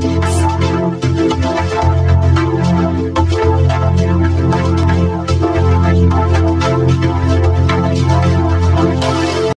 you.